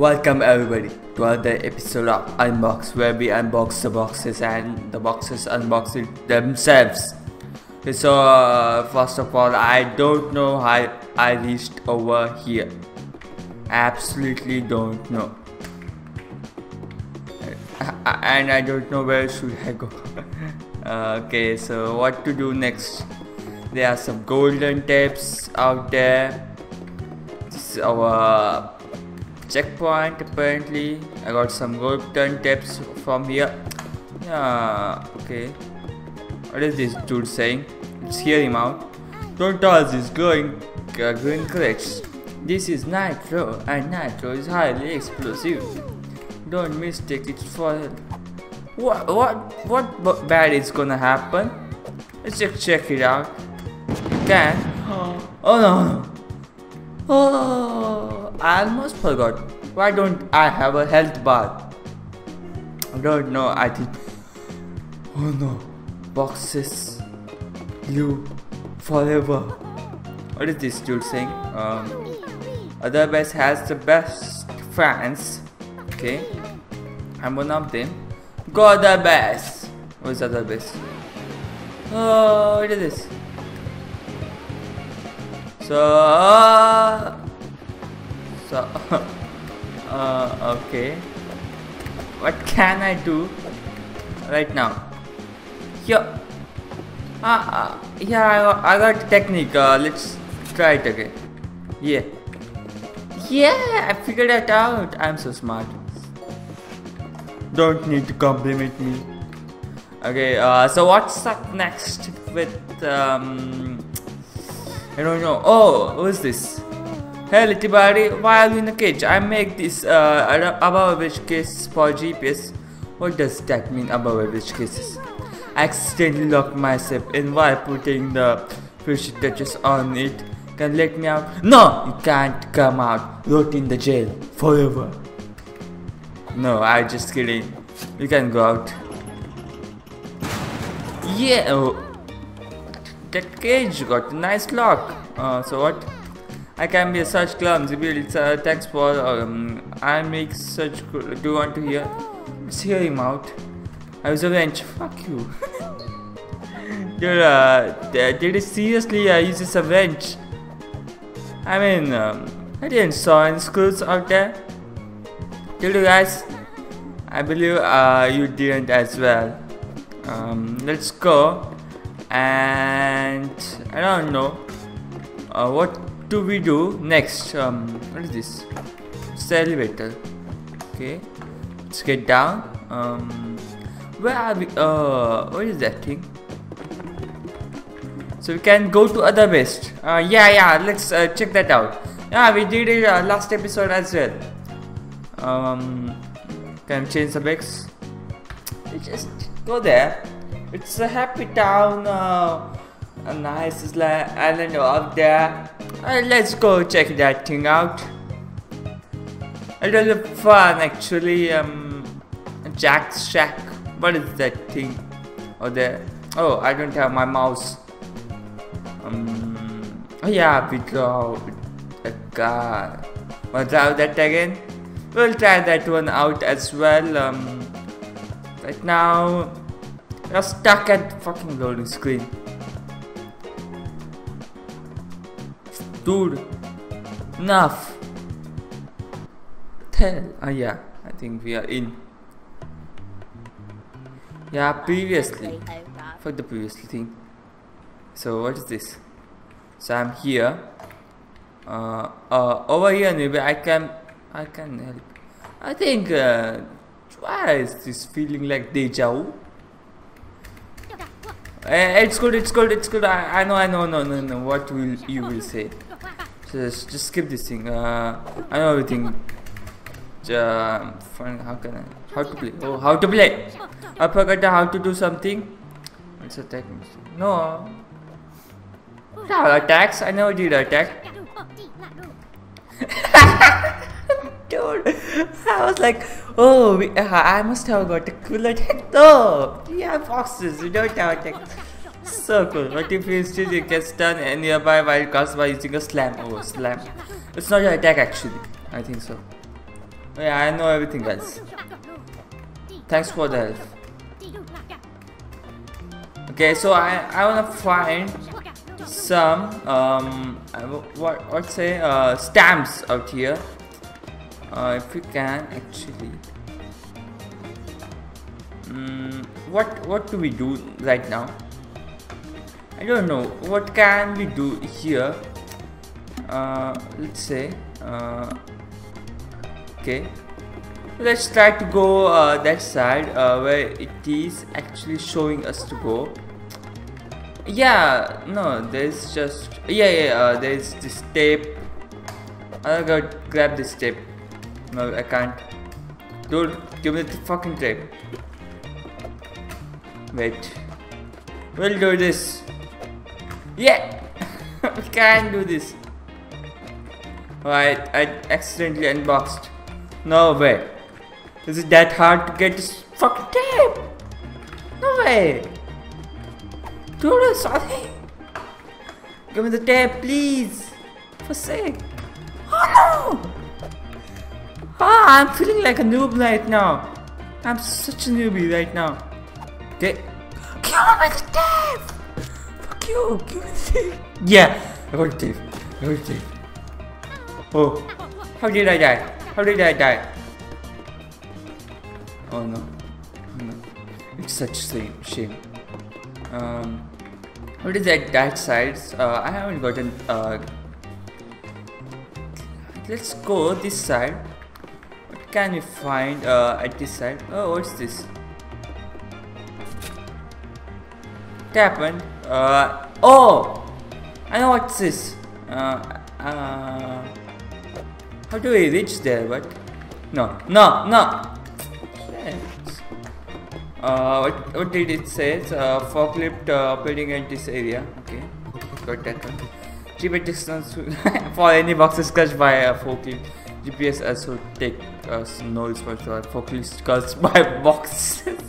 Welcome everybody to another episode of Unbox where we unbox the boxes and the boxes unbox it themselves. Okay, so uh, first of all, I don't know how I reached over here. Absolutely don't know. And I don't know where should I go. Uh, okay, so what to do next? There are some golden tapes out there. This is our checkpoint apparently. I got some golden tips from here. Yeah, okay. What is this dude saying? Let's hear him out. Don't toss this going uh, green crates. This is nitro and nitro is highly explosive. Don't mistake it for what what what bad is gonna happen? Let's just check it out. Can. Oh no. Oh, I almost forgot. Why don't I have a health bar? I don't know. I think. Oh no. Boxes. You. Forever. What is this dude saying? Um. Other best has the best fans. Okay. I'm one of them. Go the best. What's other best? Oh, what is this? So, uh, so, uh, okay. What can I do right now? Yeah. Uh, uh, yeah, I got, I got technique. Uh, let's try it again. Yeah. Yeah, I figured it out. I'm so smart. Don't need to compliment me. Okay, uh, so what's up next with, um, I don't know. Oh, who's this? Hey little buddy, why are you in a cage? I make this uh, above average case for GPS. What does that mean above average cases? I accidentally locked myself in while putting the fish touches on it. Can let me out? No, you can't come out. Rot in the jail forever. No, I just kidding. You can go out. Yeah. Oh. That cage got a nice lock. Uh, so what? I can be such clumsy build. Uh, thanks for um, I make such. Do you want to hear? Let's hear him out. I was a wrench. Fuck you. Dude, uh, did he seriously uh, use this a wrench? I mean, um, I didn't saw any screws out there. Did you guys? I believe uh, you didn't as well. Um, let's go and I don't know uh, what do we do next um, what is this? It's elevator okay let's get down. Um, where are we uh, what is that thing? So we can go to other west uh, yeah yeah let's uh, check that out. Yeah we did it uh, last episode as well. Um, can change the bags just go there. It's a happy town, uh, a nice island up there. Uh, let's go check that thing out. It was fun actually. Um, Jack's Shack. What is that thing? Oh, there. Oh, I don't have my mouse. Um. Oh yeah, we go. A car. That again? We'll try that one out as well. Um. Right now, you're stuck at fucking loading screen. Dude. Enough. Tell. Ah, yeah. I think we are in. Yeah, previously. Fuck the previous thing. So, what is this? So, I'm here. Uh, uh, over here, maybe I can. I can help. I think. Uh, why is this feeling like deja vu? Uh, it's good, it's good, it's good. I, I know, I know, no, no, no. What will you will say? Just, just skip this thing. Uh, I know everything. Uh, how can I? How to play? Oh, how to play? I forgot how to do something. What's attack? No. No attacks. I never did attack. Dude, I was like, oh, we, uh, I must have got a cool attack. No, we have boxes, we don't have attack. Cool. What if you still get stun and nearby Wildcards by using a slam? Oh, slam. It's not your attack actually. I think so. Yeah, I know everything, guys. Thanks for the help. Okay, so I I wanna find some um what what say uh stamps out here. Uh, if we can actually. Mm, what what do we do right now? I don't know. What can we do here? Uh, let's say. Uh, okay. Let's try to go uh, that side uh, where it is actually showing us to go. Yeah, no, there's just yeah yeah. Uh, there's this tape. I'll go grab this tape. No, I can't. Dude, give me the fucking tape. Wait. We'll do this. Yeah! we can do this. Right, I accidentally unboxed. No way. Is it that hard to get this fucking tape? No way. Dude, sorry. Give me the tape, please. For sake. Oh no! Ah, I'm feeling like a noob right now. I'm such a newbie right now. Okay. Give me the tape! Yeah! I got the. I got the. Oh. How did I die? How did I die? Oh no. oh, no. It's such a shame. Um, what is that that side? Uh, I haven't gotten. Uh, let's go this side. What can we find uh, at this side? Oh, what's this? What happened? Uh, oh! I know what's this. Uh, uh, how do we reach there? What? No, no, no! Uh, what, what did it say? Uh, forklift uh, operating at this area. Okay, got that one. GPS distance for any boxes crushed by a forklift. GPS also take uh, no responsibility for forklift crushed by boxes.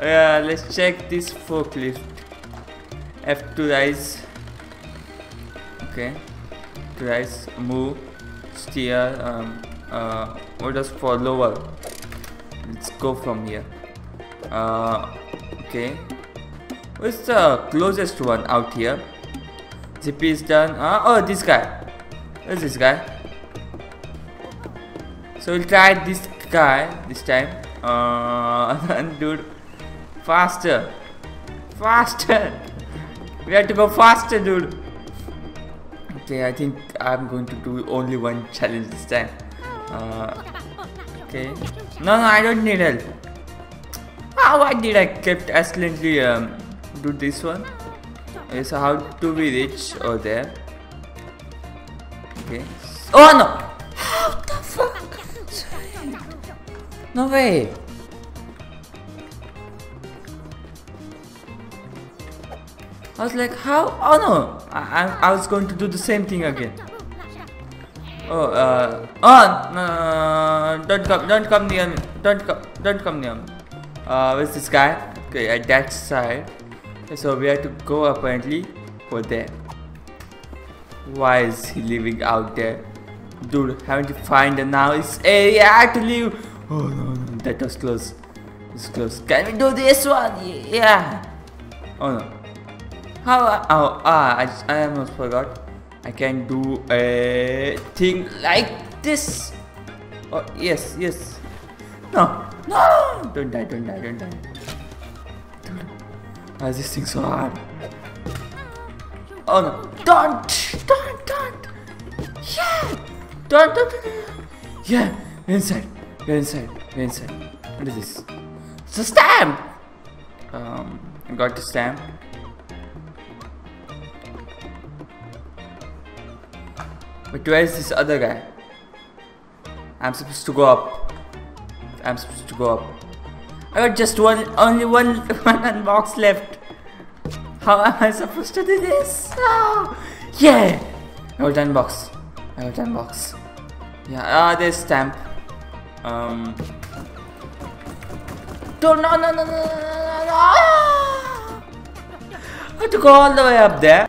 Yeah, let's check this forklift. F2 rise. Okay. To rise, move, steer. Um, uh, what does for lower? Let's go from here. Uh, okay. What's the closest one out here? ZP is done. Uh, oh, this guy. Where's this guy? So we'll try this guy this time. Uh, and dude. Faster. Faster. We have to go faster, dude. Okay, I think I'm going to do only one challenge this time. Uh, okay. No, no, I don't need help. How why did I kept accidentally um, do this one? Okay, so how do we reach over there? Okay. Oh no! How the fuck? No way. I was like, how? Oh no! I, I, I was going to do the same thing again. Oh, uh, oh, no, don't come, don't come near me, don't come, don't come near me. Uh, where's this guy? Okay, at that side. So we have to go apparently over there. Why is he living out there? Dude, haven't you find a nice area to live? Oh no, no, that was close. It's close. Can we do this one? Yeah. Oh no. How? Oh, ah, I, I almost forgot. I can do a thing like this. Oh, yes, yes. No, no! Don't die, don't die, don't die. Don't. Why is this thing so hard? Oh no. Don't! Don't, don't! Yeah! Don't, don't, don't, don't. Yeah! We're inside. We're inside. We're inside. What is this? It's a stamp! Um, I got the stamp. But where is this other guy? I'm supposed to go up. I'm supposed to go up. I got just one, only one, one box left. How am I supposed to do this? Oh, yeah! I got one box. I got one box. Yeah, ah, uh, there's stamp. Um. No, no, no, no, no, no, no, no! I have to go all the way up there.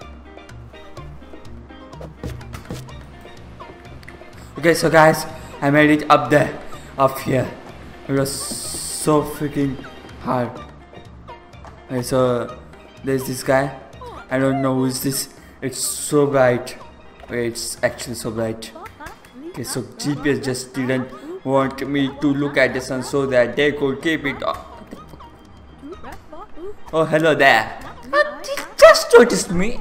Okay, so guys, I made it up there, up here. It was so freaking hard. Okay, so there's this guy. I don't know who is this. It's so bright. Okay, it's actually so bright. Okay, so GPS just didn't want me to look at the sun so that they could keep it up. Oh, hello there. Uh, just noticed me.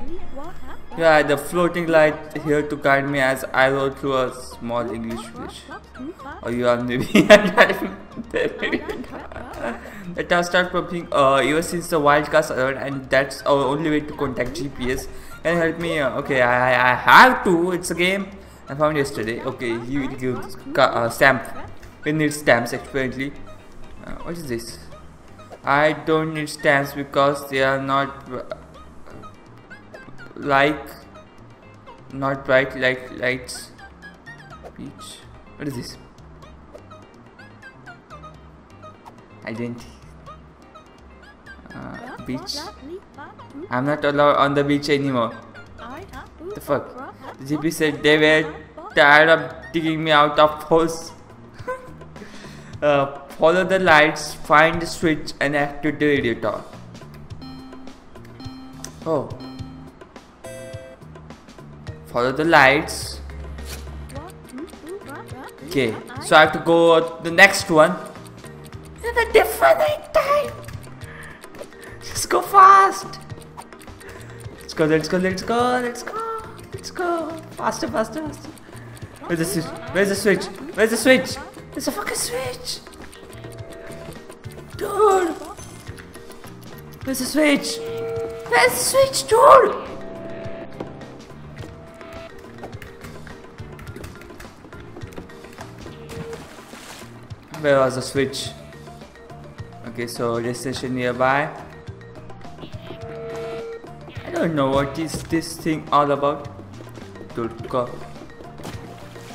Yeah, the floating light here to guide me as I rode through a small English village. Or you are maybe The tower start pumping uh, ever since the Wildcards around and that's our only way to contact GPS. Can you help me? Uh, okay, I, I have to. It's a game I found yesterday. Okay, he will give uh, stamp. We need stamps apparently. Uh, what is this? I don't need stamps because they are not like not bright like lights peach what is this? Identity. Uh, beach. I'm not allowed on the beach anymore. The fuck? The GP said they were tired of digging me out of holes. Uh, follow the lights find the switch and activate the radiator oh follow the lights. Okay so I have to go to the next one. In a different time just go fast. Let's go let's go let's go let's go let's go. Faster faster faster. Where's the switch? Where's the switch? Where's the switch? There's a fucking switch. Dude where's the switch? Where's the switch dude where was the switch. Okay so destination nearby. I don't know what is this thing all about. Dude go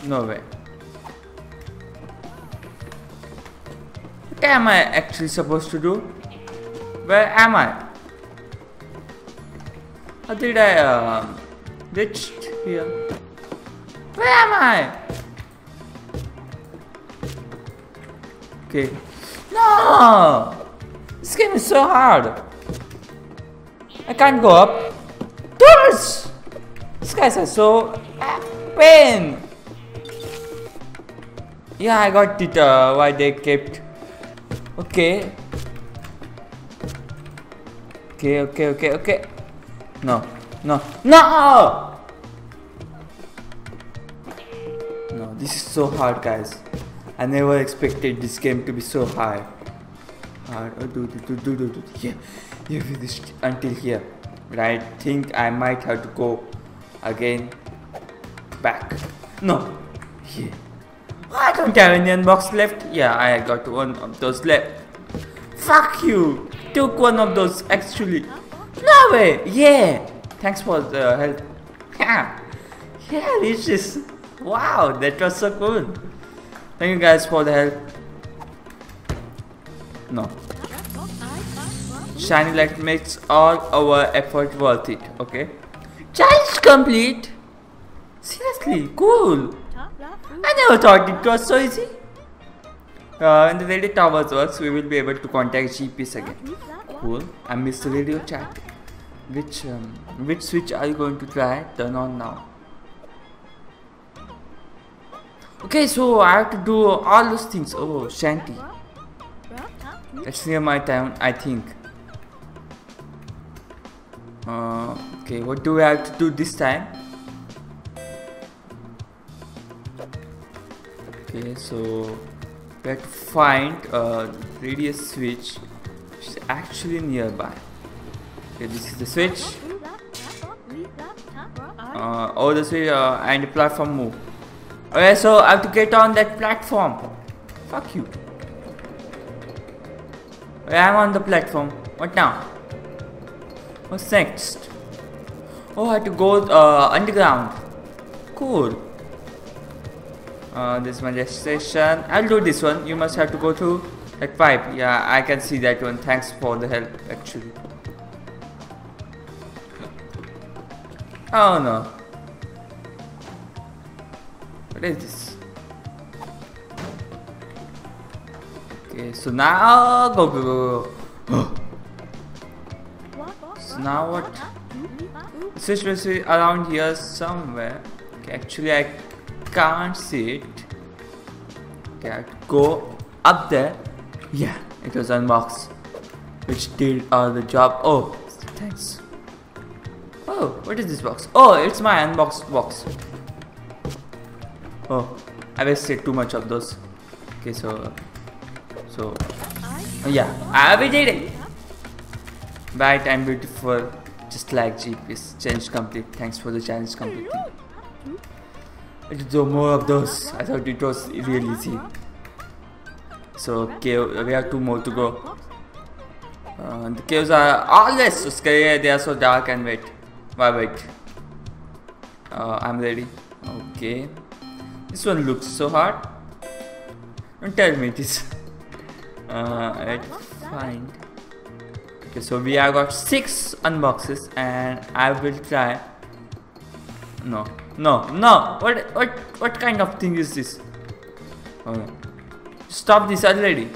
no way. What am I actually supposed to do? Where am I? How did I uh, reach here? Where am I Okay. No! This game is so hard. I can't go up. Doors! These guys are so pain. Yeah, I got it. Uh, why they kept. Okay. Okay, okay, okay, okay. No, no, no! No, this is so hard, guys. I never expected this game to be so hard. Hard. Oh, do, do, do, do, do, Yeah, yeah, finished until here. But I think I might have to go again back. No, here. I don't have any unbox left. Yeah, I got one of those left. Fuck you! Took one of those actually. No way! Yeah! Thanks for the help. Yeah, yeah, this is. Wow, that was so cool. Thank you guys for the help. No. Shiny light makes all our effort worth it, okay? Challenge complete! Seriously, cool! I never thought it was so easy. Uh, when the radio towers works, we will be able to contact GPS again. Cool. I missed the radio chat. Which um, which switch are you going to try? Turn on now. Okay, so I have to do all those things. Oh, Shanty. That's near my town, I think. Uh, okay, what do we have to do this time? Okay, so we have to find a radius switch which is actually nearby. Okay, this is the switch. Uh, oh, the switch uh, and the platform move. Okay, so I have to get on that platform. Fuck you. Okay, I'm on the platform. What now? What's next? Oh, I have to go uh, underground. Cool. Uh, this is my. I'll do this one. You must have to go through that pipe. Yeah, I can see that one. Thanks for the help, actually. Oh no. Is this? Okay, so now go go go. go. so now what? Will be around here somewhere. Okay, actually I can't see it. Okay, I go up there. Yeah, it was unboxed. Which did uh, the job. Oh, thanks. Oh, what is this box? Oh, it's my unboxed box. Oh, I wasted too much of those. Okay, so so yeah, I will it. Bright and beautiful, just like GPS. Challenge complete. Thanks for the challenge completing. I do more of those. I thought it was really easy. So okay, we have two more to go. Uh, the caves are always so scary. They are so dark and wet. Why wait? Uh, I'm ready. Okay. This one looks so hard. Don't tell me this. Uh, let's find. Okay, so we have got six unboxes, and I will try. No, no, no. What, what, what kind of thing is this? Okay. Stop this already.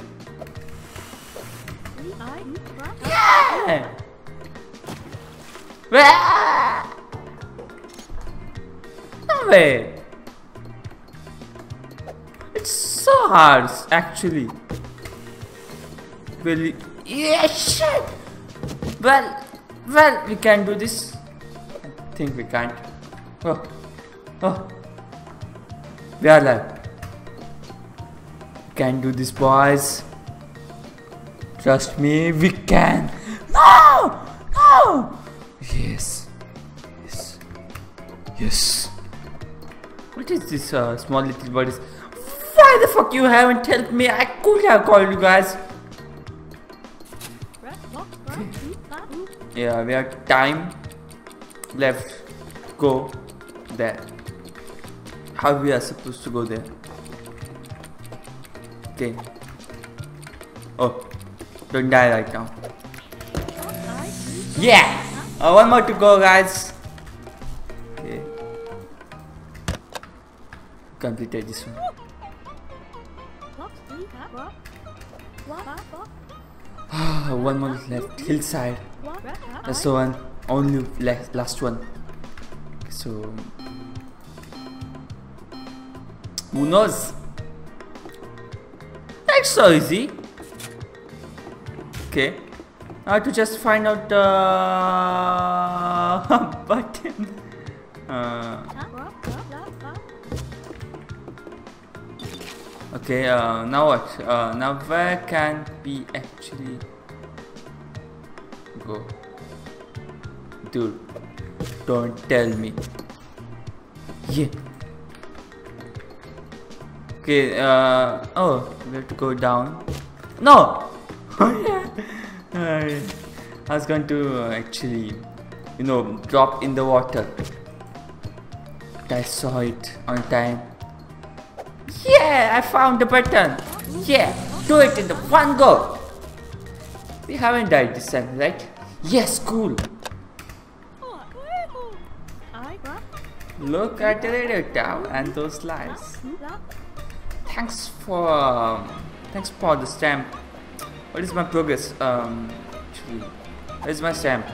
Yeah. No way. It's so hard, actually. Really? Yeah, shit. Well, well, we can do this. I think we can't. Oh, oh. We are live. Can do this, boys. Trust me, we can. No! No! Yes. Yes. Yes. What is this uh, small little bodies? Why the fuck you haven't helped me? I could have called you guys. Yeah, we have time left. Go there. How we are supposed to go there? Okay. Oh, don't die right now. Yeah! Uh, one more to go, guys. Okay. Completed this one. One more left. Hillside. That's the one. Only last, one. So. Who knows? That's so easy. Okay. I have to just find out the button. Uh, okay, uh, now what? Uh, now where can we actually go? Dude, don't tell me. Yeah. Okay, uh, oh, we have to go down. No! I was going to actually, you know, drop in the water. I saw it on time. Yeah, I found the button. Yeah, do it in the one go. We haven't died this time, right? Yes, cool. Look at the radio tower and those lights. Thanks for, um, thanks for the stamp. What is my progress? Um, where's my stamp?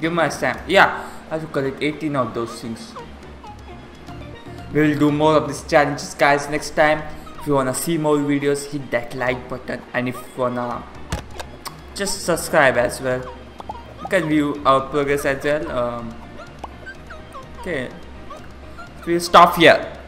Give my stamp. Yeah, I have to collect 18 of those things. We'll do more of these challenges, guys, next time. If you wanna see more videos, hit that like button, and if you wanna just subscribe as well. You can view our progress as well. Um, okay, we'll stop here.